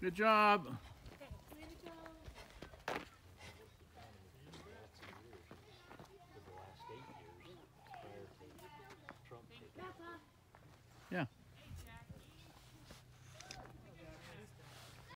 Good job. Yeah.